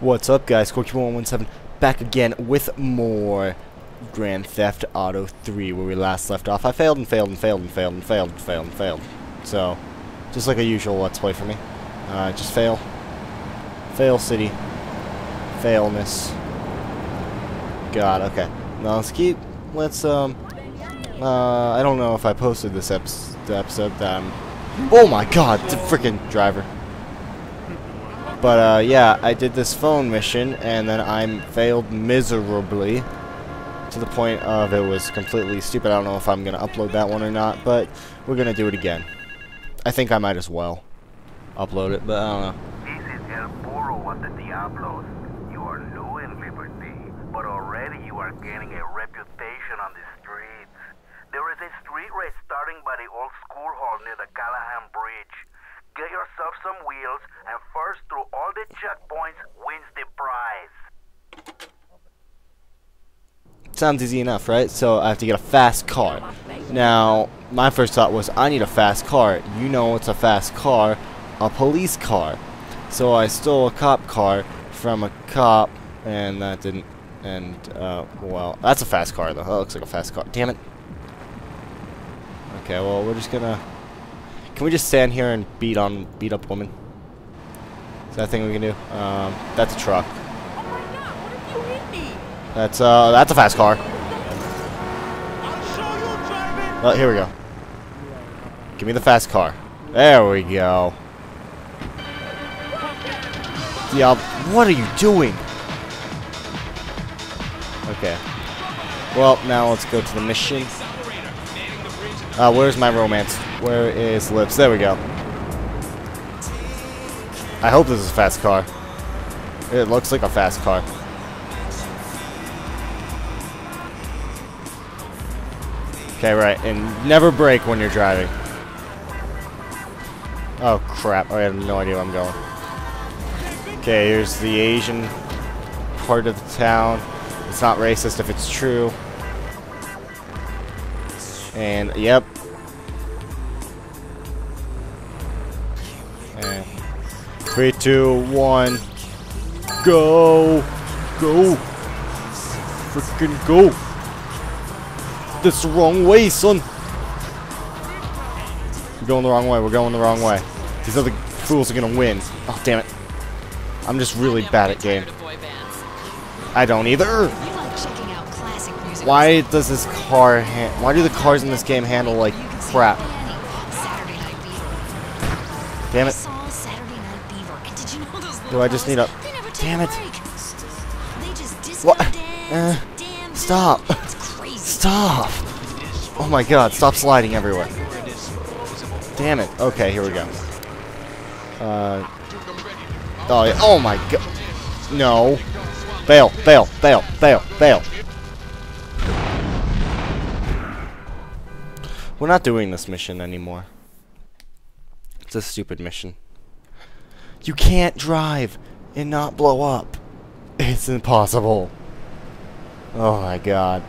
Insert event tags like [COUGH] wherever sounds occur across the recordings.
What's up guys, Corky117 back again with more Grand Theft Auto 3 where we last left off. I failed and failed and failed and failed and failed and failed and failed. So, just like a usual Let's Play for me. Uh, just fail. Fail City. Failness. God, okay. Now let's keep, let's, um, uh, I don't know if I posted this episode, episode that I'm, oh my god, the freaking driver. But uh, yeah, I did this phone mission, and then I failed miserably to the point of it was completely stupid. I don't know if I'm going to upload that one or not, but we're going to do it again. I think I might as well upload it, but I don't know. This is El Burro of the Diablos. You are new in Liberty, but already you are gaining a reputation on the streets. There is a street race starting by the old school hall near the Callahan Bridge. Get yourself some wheels, and first through all the checkpoints wins the prize. Sounds easy enough, right? So I have to get a fast car. Now, my first thought was, I need a fast car. You know what's a fast car? A police car. So I stole a cop car from a cop, and that didn't... And, uh, well, that's a fast car, though. That looks like a fast car. Damn it. Okay, well, we're just gonna... Can we just stand here and beat on, beat up women? Is that a thing we can do? Um, that's a truck. Oh my god, what if you hit me? That's, uh, that's a fast car. I'll show you driving. Oh, here we go. Give me the fast car. There we go. Yeah, what are you doing? Okay. Well, now let's go to the mission. Uh, where's my romance? Where is Lips? There we go. I hope this is a fast car. It looks like a fast car. Okay, right. And never brake when you're driving. Oh, crap. I have no idea where I'm going. Okay, here's the Asian part of the town. It's not racist if it's true. And, yep. Three, two, one, go! Go! Freaking go! This wrong way, son! We're going the wrong way, we're going the wrong way. These other fools are gonna win. Oh, damn it. I'm just really bad at game. I don't either! Why does this car Why do the cars in this game handle like crap? Damn it. Do I just need a- They never take Damn it. break. They just disco What? Uh, stop. dance. It's crazy. Stop! Oh my god, stop sliding everywhere. Damn it. Okay, here we go. Uh. Oh, yeah. oh my god. No. Fail, fail, fail, fail, fail. We're not doing this mission anymore. It's a stupid mission. You can't drive and not blow up. It's impossible. Oh my god.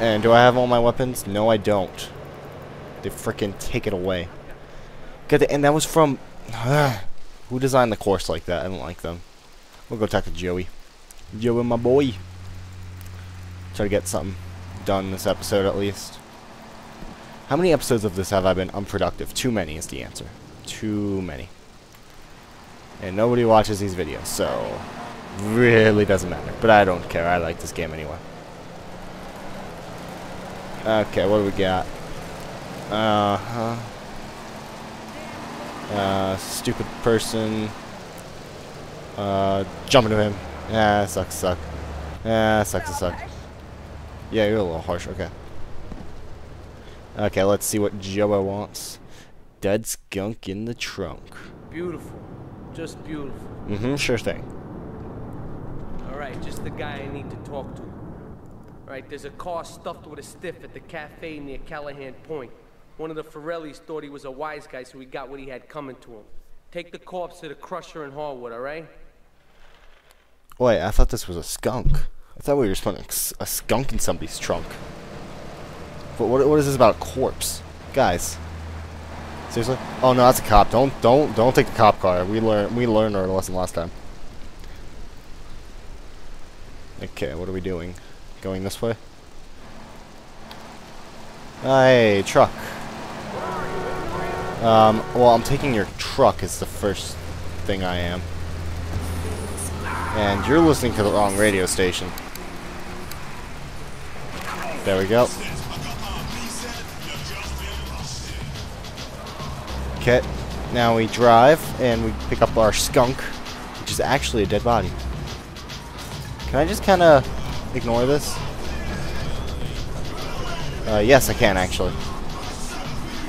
And do I have all my weapons? No, I don't. They frickin' take it away. The, and that was from... [SIGHS] who designed the course like that? I don't like them. We'll go talk to Joey. Joey, my boy. Try to get something done this episode at least. How many episodes of this have I been unproductive? Too many is the answer. Too many. And nobody watches these videos, so... Really doesn't matter. But I don't care. I like this game anyway. Okay, what do we got? Uh-huh. Uh, stupid person. Uh, jump into him. Yeah, sucks, suck. Yeah, sucks, suck. Yeah, you're a little harsh. Okay. Okay, let's see what Joe wants. Dead skunk in the trunk. Beautiful. Just beautiful. Mm-hmm, sure thing. Alright, just the guy I need to talk to. Alright, there's a car stuffed with a stiff at the cafe near Callahan Point. One of the Forellis thought he was a wise guy, so he got what he had coming to him. Take the corpse to the crusher in Harwood, alright? Wait, I thought this was a skunk. I thought we were just putting a skunk in somebody's trunk. What, what is this about a corpse? Guys. Seriously? Oh no, that's a cop. Don't don't don't take the cop car. We learned we learned our lesson last time. Okay, what are we doing? Going this way? Hey, truck. Um, well, I'm taking your truck is the first thing I am. And you're listening to the wrong radio station. There we go. Okay, now we drive and we pick up our skunk, which is actually a dead body. Can I just kind of ignore this? Uh, yes, I can actually.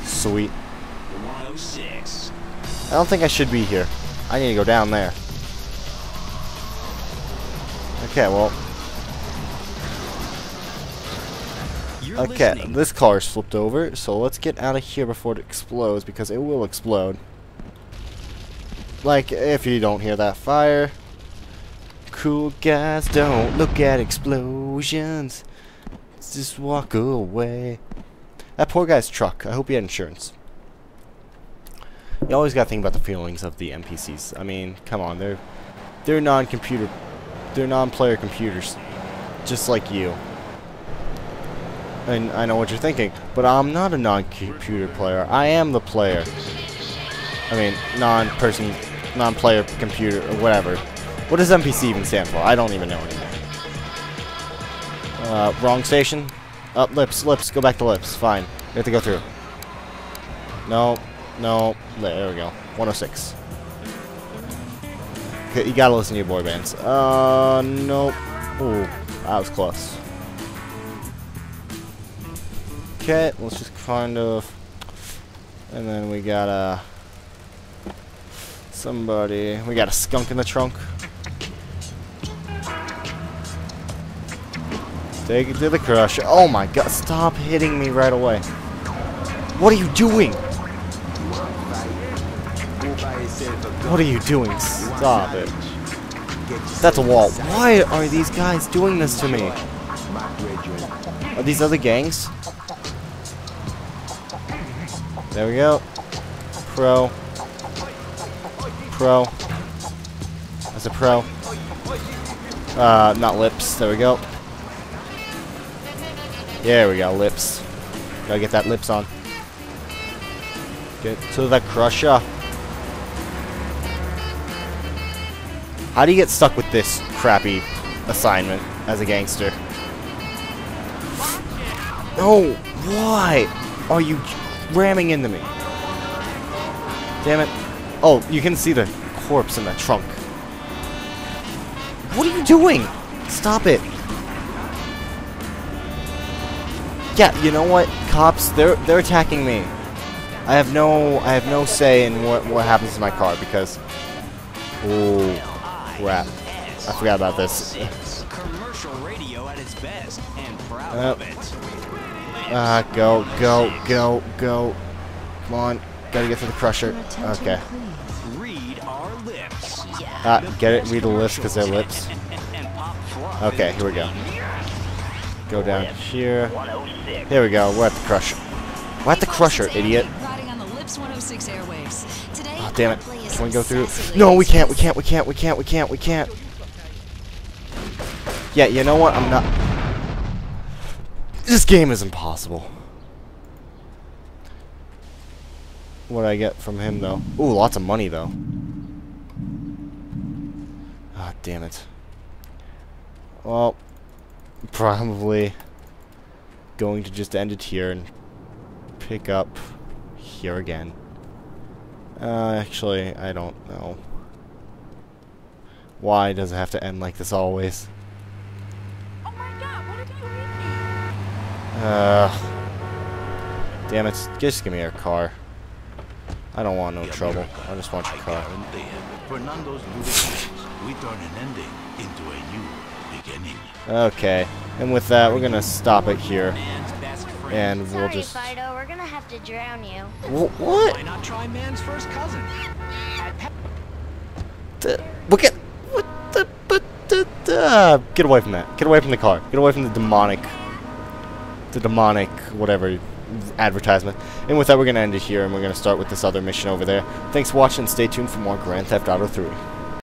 Sweet. 106. I don't think I should be here. I need to go down there. Okay, well, You're okay, listening. this car's flipped over, so let's get out of here before it explodes, because it will explode. Like, if you don't hear that fire. Cool guys don't look at explosions. Just walk away. That poor guy's truck. I hope he had insurance. You always gotta think about the feelings of the NPCs. I mean, come on, they're they're non-computer, they're non-player computers, just like you. And I know what you're thinking, but I'm not a non-computer player. I am the player. I mean, non-person, non-player computer, or whatever. What does NPC even stand for? I don't even know anymore. Uh, wrong station. Up, lips, lips. Go back to lips. Fine. We have to go through. No, no. There we go. 106. Okay, you gotta listen to your boy bands. Uh, nope. Ooh, that was close. Okay, let's just kind of... And then we got a... Somebody... We got a skunk in the trunk. Take it to the crusher. Oh my god, stop hitting me right away. What are you doing? What are you doing? Stop it. That's a wall. Why are these guys doing this to me? Are these other gangs? There we go. Pro. Pro. That's a pro. Uh, not lips. There we go. There we go, lips. Gotta get that lips on. Get to the crusher. How do you get stuck with this crappy assignment as a gangster? No! Why are you ramming into me? Damn it. Oh, you can see the corpse in the trunk. What are you doing? Stop it. Yeah, you know what? Cops, they're they're attacking me. I have no I have no say in what what happens to my car because Oh crap. I forgot about this. Commercial radio at its best and proud Uh, of it. Ah, go, go, go, go. Come on. Gotta get to the crusher. Okay. Read our lips. Ah, get it? Read the lips because they're lips. And pop flop Okay, here we go. Go down here. Here we go. We're at the crusher. We're at the crusher, idiot. Riding on the Lips 106 airwaves. Today, Oh, damn it. I'll Can we go through? No, we can't, we can't, we can't, we can't, we can't, we can't. Yeah, you know what? I'm not... This game is impossible. What do I get from him, though? Ooh, lots of money, though. Ah, damn it. Well, probably going to just end it here and pick up here again. Uh, actually, I don't know. Why does it have to end like this always? Oh my god, what if you hit me? Uh, damn it, just give me your car. I don't want no trouble. I just want your car. Fernando's. We turn an ending into a new beginning. Okay, and with that, we're gonna stop it here, man's best friend. and we'll Sorry, just. Fido. We're gonna have to drown you. Wh- what? Why not try man's first cousin? The, look at what the but the, the uh, get away from that. Get away from the car. Get away from the demonic the demonic whatever advertisement. And with that, we're going to end it here, and we're going to start with this other mission over there. Thanks for watching. Stay tuned for more Grand Theft Auto 3.